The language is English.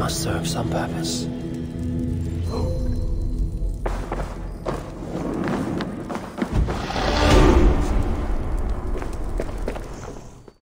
must serve some purpose.